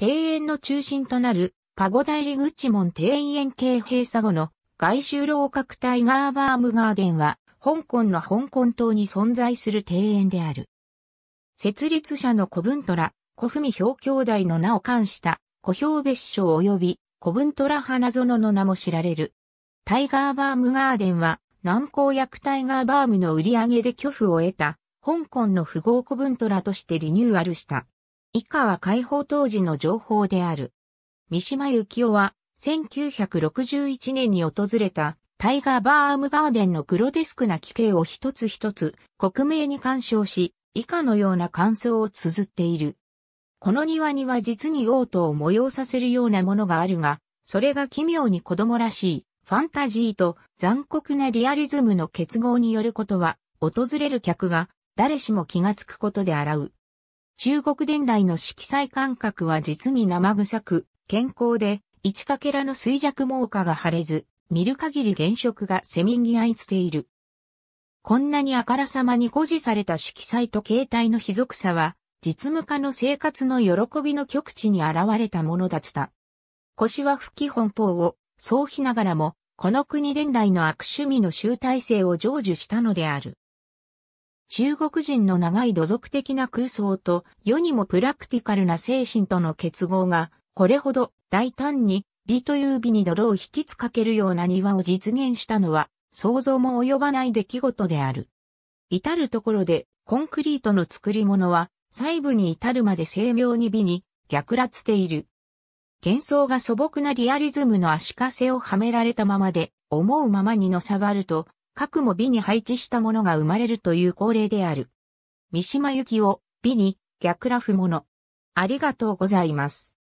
庭園の中心となるパゴダ入り口門庭園系閉鎖後の外周楼閣タイガーバームガーデンは香港の香港島に存在する庭園である。設立者の古文虎、古文表兄弟の名を冠した古表別称及び古文虎花園の名も知られる。タイガーバームガーデンは南高薬タイガーバームの売り上げで巨付を得た香港の富豪古文虎としてリニューアルした。以下は解放当時の情報である。三島幸夫は1961年に訪れたタイガーバームガーデンのグロテスクな奇形を一つ一つ克明に鑑賞し、以下のような感想を綴っている。この庭には実に王都を催させるようなものがあるが、それが奇妙に子供らしい、ファンタジーと残酷なリアリズムの結合によることは、訪れる客が誰しも気がつくことであらう。中国伝来の色彩感覚は実に生臭く、健康で、一かけらの衰弱猛火が晴れず、見る限り原色がせみぎ合いつている。こんなにあからさまに誇示された色彩と形態の卑俗さは、実務家の生活の喜びの極地に現れたものだった。腰は不基本法を、そうひながらも、この国伝来の悪趣味の集大成を成就したのである。中国人の長い土俗的な空想と世にもプラクティカルな精神との結合が、これほど大胆に美という美に泥を引きつかけるような庭を実現したのは、想像も及ばない出来事である。至るところで、コンクリートの作り物は、細部に至るまで精妙に美に逆らっている。幻想が素朴なリアリズムの足かせをはめられたままで、思うままにのさばると、核も美に配置したものが生まれるという恒例である。三島由紀夫、美に逆ラフもの。ありがとうございます。